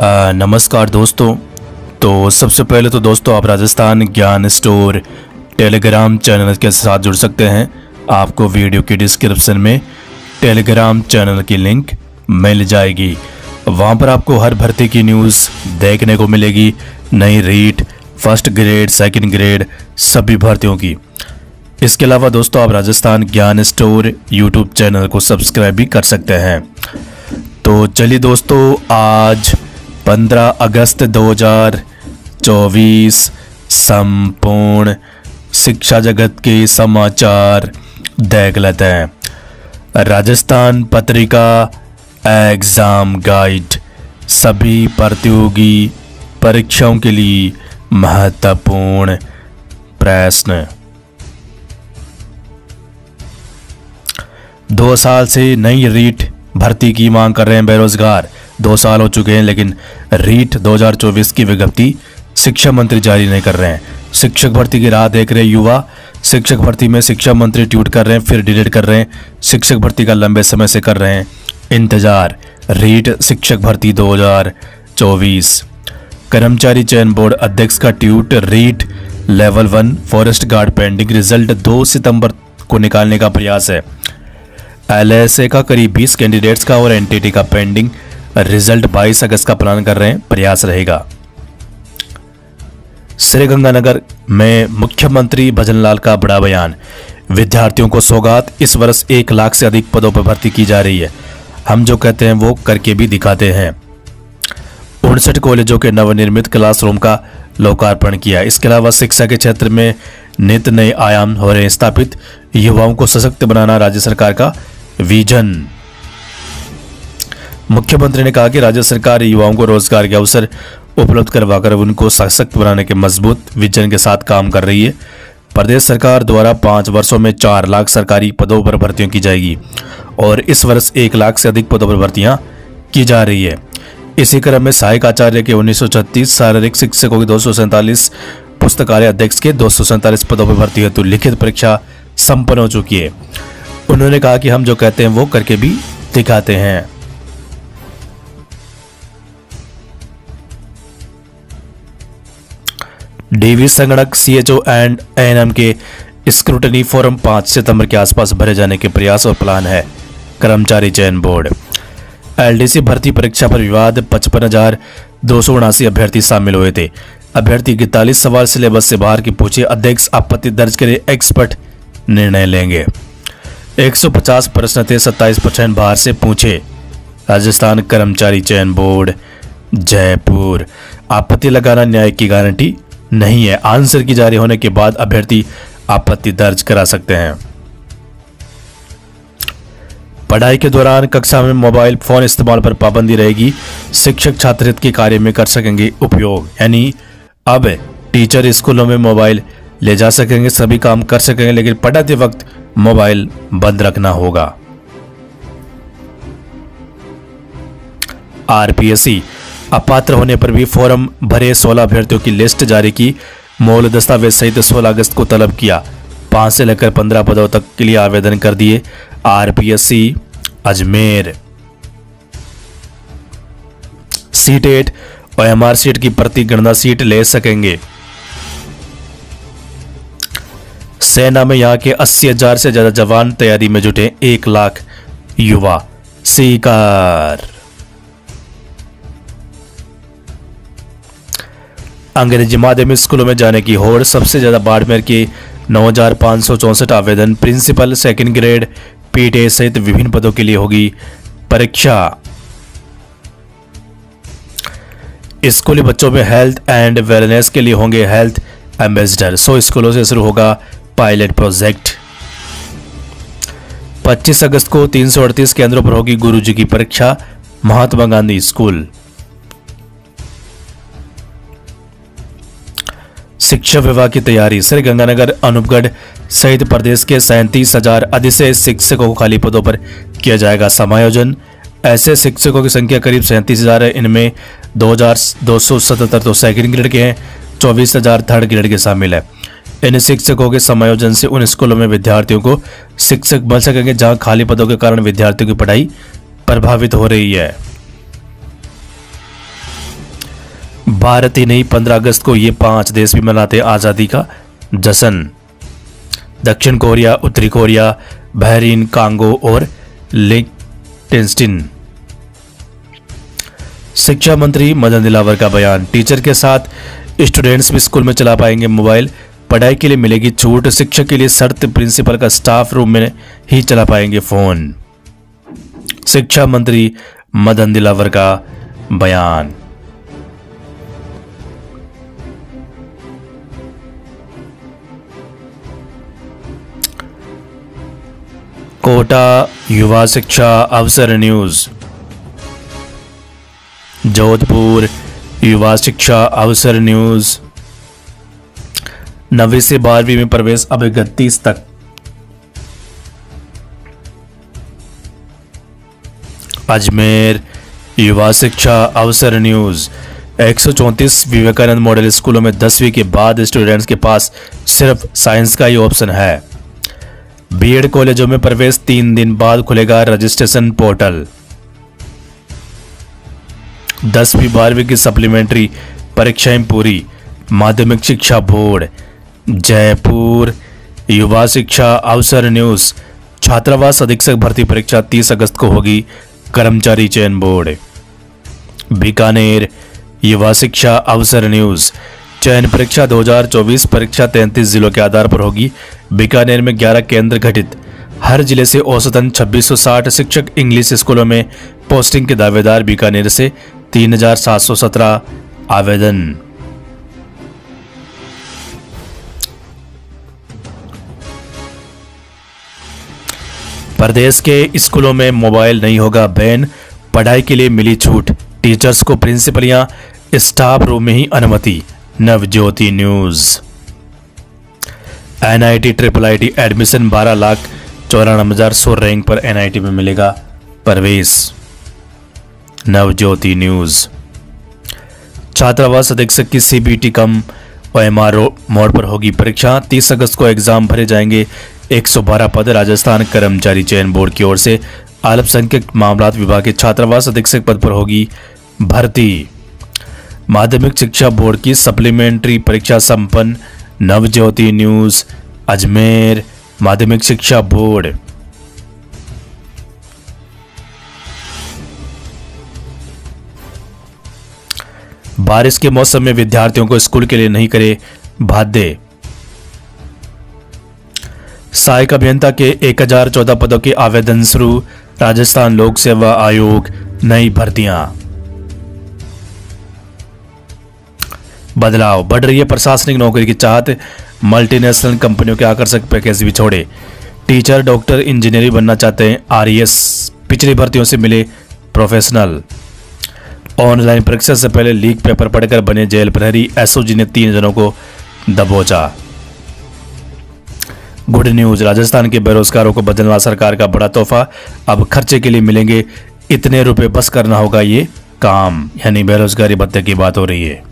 नमस्कार दोस्तों। तो सबसे पहले तो दोस्तों आप Rajasthan Gyan store Telegram channel के साथ जुड़ सकते हैं। आपको वीडियो की डिस्क्रिप्शन में टेलीग्राम चैनल की लिंक मिल जाएगी। वहाँ पर आपको हर भर्ती की न्यूज़ देखने को मिलेगी। नई REET, first grade, second grade, सभी भर्तियों की। इसके अलावा दोस्तों आप Rajasthan Gyan store YouTube channel को सब्सक्राइब भी कर सकते हैं। तो चलिए दोस्तों, आज 15 अगस्त 2024 संपूर्ण शिक्षा जगत के समाचार देख लेते हैं। राजस्थान पत्रिका एग्ज़ाम गाइड, सभी प्रतियोगी परीक्षाओं के लिए महत्वपूर्ण प्रश्न। दो साल से नई रीट भर्ती की मांग कर रहे हैं बेरोजगार। दो साल हो चुके हैं, लेकिन रीट 2024 की विज्ञप्ति शिक्षा मंत्री जारी नहीं कर रहे हैं। शिक्षक भर्ती की राह देख रहे युवा। शिक्षक भर्ती में शिक्षा मंत्री ट्वीट कर रहे हैं, फिर डिलीट कर रहे हैं। शिक्षक भर्ती का लंबे समय से कर रहे हैं। इंतज़ार, रीट शिक्षक भर्ती 2024 कर्मचारी चयन बोर्ड अध्यक्ष का tweet, REET level one forest guard pending result 2 सितंबर को निकालने का प्रयास है। एलएसए का करीब 20 कैंडिडेट्स का और एनटीटी का पेंडिंग रिज़ल्ट 22 अगस्त का प्लान कर रहे हैं, प्रयास रहेगा। श्रीगंगानगर में मुख्यमंत्री भजनलाल का बड़ा बयान, विद्यार्थियों को सौगात, इस वर्ष एक लाख से अधिक पदों पर भर्ती की जा रही है। हम जो कहते हैं, वो करके भी दिखाते हैं। उनसठ कॉलेजों के नवनिर्मित क्लासरूम का लोकार्पण किया। इसके अलावा शिक्षा के क्षेत्र में नित नए आयाम हो रहे स्थापित युवाओं को सशक्त बनाना राज्य सरकार का विजन। मुख्यमंत्री ने कहा कि राज्य सरकार युवाओं को रोज़गार के अवसर उपलब्ध करवाकर उनको सशक्त बनाने के मज़बूत विजन के साथ काम कर रही है। प्रदेश सरकार द्वारा पाँच वर्षों में चार लाख सरकारी पदों पर भर्तियों की जाएगी और इस वर्ष एक लाख से अधिक पदों पर भर्तियाँ की जा रही है। इसी क्रम में सहायक आचार्य के उन्नीस शारीरिक शिक्षकों के दो सौ सैंतालीस, पुस्तकालय अध्यक्ष के दो सौ सैंतालीस पदों पर भर्ती हेतु लिखित परीक्षा संपन्न हो चुकी है। उन्होंने कहा कि हम जो कहते हैं वो करके भी दिखाते हैं। डीवी संगणक सीएचओ एंड एएनएम के स्क्रूटनी फोरम पाँच सितंबर के आसपास भरे जाने के प्रयास और प्लान है। कर्मचारी चयन बोर्ड। एलडीसी भर्ती परीक्षा पर विवाद, पचपन हज़ार दो सौ उनासी अभ्यर्थी शामिल हुए थे। अभ्यर्थी इकतालीस सवाल सिलेबस से बाहर की पूछे अध्यक्ष आपत्ति दर्ज करे एक्सपर्ट निर्णय लेंगे। 150 प्रश्न थे 27 प्रश्न बाहर से पूछे। राजस्थान कर्मचारी चयन बोर्ड, जयपुर। आपत्ति लगाना न्याय की गारंटी नहीं है। आंसर की जारी होने के बाद अभ्यर्थी आपत्ति दर्ज करा सकते हैं। पढ़ाई के दौरान कक्षा में मोबाइल फ़ोन इस्तेमाल पर पाबंदी रहेगी। शिक्षक छात्र के कार्य में कर सकेंगे उपयोग। यानी अब टीचर स्कूलों में मोबाइल ले जा सकेंगे, सभी काम कर सकेंगे, लेकिन पढ़ाते वक्त मोबाइल बंद रखना होगा। आरपीएससी अपात्र होने पर भी फॉर्म भरे 16 अभ्यर्थियों की लिस्ट जारी की। मूल दस्तावेज़ सहित 16 अगस्त को तलब किया। पाँच से लेकर पंद्रह पदों तक के लिए आवेदन कर दिए। आरपीएससी, अजमेर। सीट एट और एमआर सीट की प्रति गणना सीट ले सकेंगे। सेना में यहाँ के अस्सी हज़ार से ज़्यादा जवान तैयारी में जुटे एक लाख युवा। सीकार। अंग्रेज़ी माध्यमिक स्कूलों में जाने की होड़, सबसे ज़्यादा बाड़मेर के नौ आवेदन, प्रिंसिपल सेकेंड ग्रेड पीटे सहित विभिन्न पदों के लिए होगी परीक्षा। स्कूली बच्चों में हेल्थ एंड वेलनेस के लिए होंगे हेल्थ एम्बेसडर सौ स्कूलों से शुरू होगा पायलट प्रोजेक्ट 25 अगस्त को 338 केंद्रों पर होगी गुरुजी की परीक्षा, महात्मा गांधी स्कूल। शिक्षा विभाग की तैयारी। श्री गंगानगर, अनूपगढ़ सहित प्रदेश के सैंतीस हज़ार अधिशय शिक्षकों को खाली पदों पर किया जाएगा समायोजन। ऐसे शिक्षकों की संख्या करीब सैंतीस हज़ार है। इनमें दो हज़ार दो सौ सतहत्तर तो सेकेंड ग्रेड के हैं, चौबीस हज़ार थर्ड ग्रेड के शामिल है। इन शिक्षकों के समायोजन से उन स्कूलों में विद्यार्थियों को शिक्षक बन सकेंगे, जहाँ खाली पदों के कारण विद्यार्थियों की पढ़ाई प्रभावित हो रही है। भारत ही नहीं, पंद्रह अगस्त को ये पाँच देश भी मनाते आज़ादी का जश्न। दक्षिण कोरिया, उत्तरी कोरिया, बहरीन, कांगो और लिंकटेंस्टिन शिक्षा मंत्री मदन दिलावर का बयान, टीचर के साथ स्टूडेंट्स भी स्कूल में चला पाएँगे मोबाइल। पढ़ाई के लिए मिलेगी छूट शिक्षक के लिए शर्त, प्रिंसिपल का स्टाफ रूम में ही चला पाएँगे फ़ोन। शिक्षा मंत्री मदन दिलावर का बयान। कोटा युवा शिक्षा अवसर न्यूज़। जोधपुर युवा शिक्षा अवसर न्यूज़। नवी से बारहवीं में प्रवेश, अब इकतीस तक। अजमेर युवा शिक्षा अवसर न्यूज़। 134 विवेकानंद मॉडल स्कूलों में दसवीं के बाद स्टूडेंट्स के पास सिर्फ़ साइंस का ही ऑप्शन है। बीएड कॉलेजों में प्रवेश तीन दिन बाद खुलेगा रजिस्ट्रेशन पोर्टल। दसवीं बारहवीं की सप्लीमेंट्री परीक्षाएँ पूरी। माध्यमिक शिक्षा बोर्ड, जयपुर। युवा शिक्षा अवसर न्यूज़। छात्रावास अधीक्षक भर्ती परीक्षा 30 अगस्त को होगी कर्मचारी चयन बोर्ड। बीकानेर, युवा शिक्षा अवसर न्यूज़। चयन परीक्षा 2024 परीक्षा 33 जिलों के आधार पर होगी। बीकानेर में 11 केंद्र घटित हर ज़िले से औसतन 2660 शिक्षक इंग्लिश स्कूलों में पोस्टिंग के दावेदार बीकानेर से 3717 आवेदन। प्रदेश के स्कूलों में मोबाइल नहीं होगा बैन, पढ़ाई के लिए मिली छूट। टीचर्स को प्रिंसिपल या स्टाफ रूम में ही अनुमति। Navjyoti news. NIT triple IT admission 12 lakh चौरानवे हज़ार सौ रैंक पर एनआईटी में मिलेगा प्रवेश। नवज्योति न्यूज़। छात्रावास अधीक्षक की सीबीटी कम, ओएमआर मोड पर होगी परीक्षा। 30 अगस्त को एग्ज़ाम भरे जाएँगे 112 पद। राजस्थान कर्मचारी चयन बोर्ड की ओर से अल्पसंख्यक मामला विभाग के छात्रावास अधीक्षक पद पर होगी भर्ती। माध्यमिक शिक्षा बोर्ड की सप्लीमेंट्री परीक्षा संपन्न, नवज्योति न्यूज़, अजमेर, माध्यमिक शिक्षा बोर्ड। बारिश के मौसम में विद्यार्थियों को स्कूल के लिए नहीं करे बाध्य। सहायक अभियंता के 1014 पदों के आवेदन शुरू, राजस्थान लोक सेवा आयोग, नई भर्तियाँ। बदलाव। बढ़ रही है प्रशासनिक नौकरी की चाहत मल्टीनेशनल कंपनियों के आकर्षक पैकेज भी छोड़े। टीचर डॉक्टर इंजीनियरिंग बनना चाहते हैं आरईएस पिछली भर्तियों से मिले प्रोफेशनल ऑनलाइन परीक्षा से पहले लीक पेपर पढ़कर बने जेल प्रहरी एसओजी ने तीन जनों को दबोचा। गुड न्यूज़ राजस्थान के बेरोजगारों को बदलवा सरकार का बड़ा तोहफा। अब खर्चे के लिए मिलेंगे इतने रुपए, बस करना होगा ये काम। यानी बेरोजगारी भत्ते की बात हो रही है।